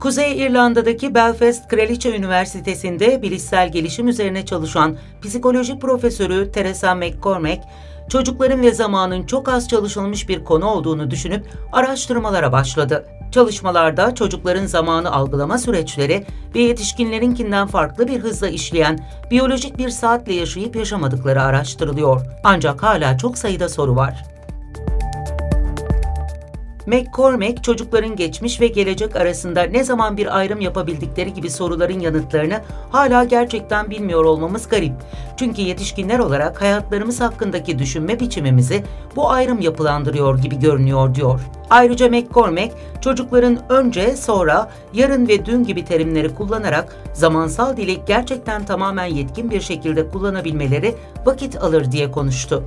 Kuzey İrlanda'daki Belfast Kraliçe Üniversitesi'nde bilişsel gelişim üzerine çalışan psikoloji profesörü Teresa McCormack, çocukların ve zamanın çok az çalışılmış bir konu olduğunu düşünüp araştırmalara başladı. Çalışmalarda çocukların zamanı algılama süreçleri ve yetişkinlerinkinden farklı bir hızla işleyen biyolojik bir saatle yaşayıp yaşamadıkları araştırılıyor. Ancak hala çok sayıda soru var. McCormack, çocukların geçmiş ve gelecek arasında ne zaman bir ayrım yapabildikleri gibi soruların yanıtlarını hala gerçekten bilmiyor olmamız garip. Çünkü yetişkinler olarak hayatlarımız hakkındaki düşünme biçimimizi bu ayrım yapılandırıyor gibi görünüyor diyor. Ayrıca McCormack, çocukların önce, sonra, yarın ve dün gibi terimleri kullanarak zamansal dili gerçekten tamamen yetkin bir şekilde kullanabilmeleri vakit alır diye konuştu.